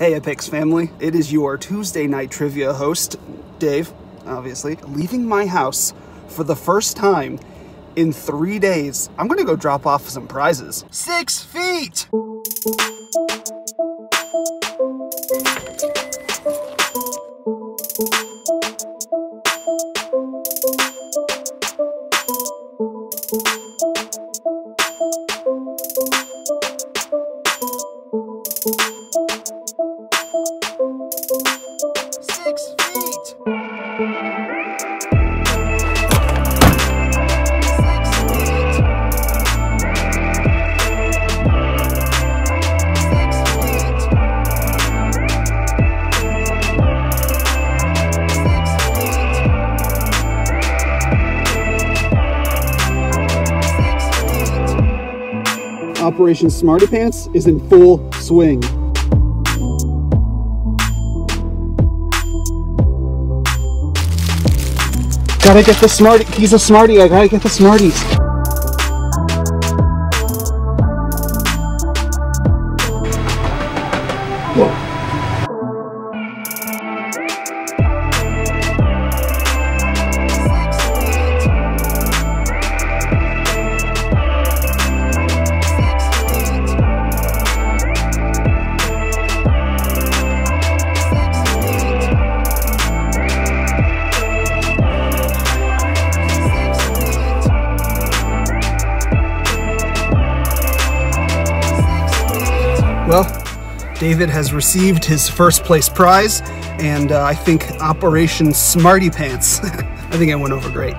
Hey Apex family, it is your Tuesday night trivia host, Dave, obviously, leaving my house for the first time in three days. I'm gonna go drop off some prizes. Six feet! Operation Smarty Pants is in full swing. Gotta get the Smarty. He's a Smarty. I gotta get the Smarties. Well, David has received his first place prize, and uh, I think Operation Smarty Pants. I think I went over great.